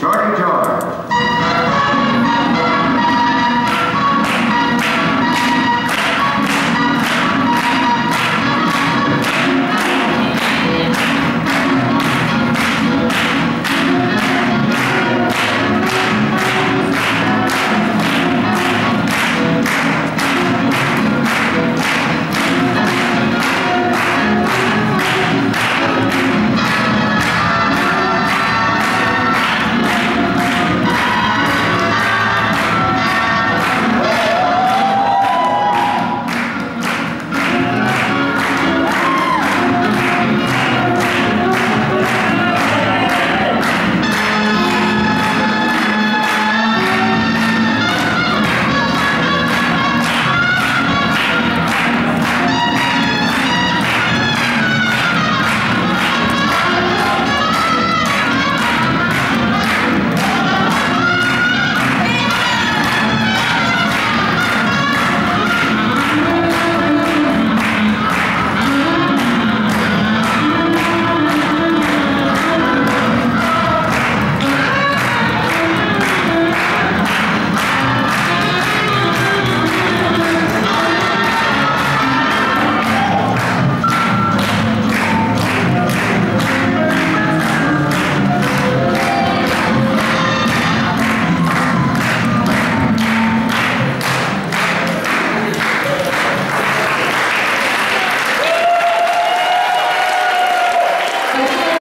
Jorge Jorge.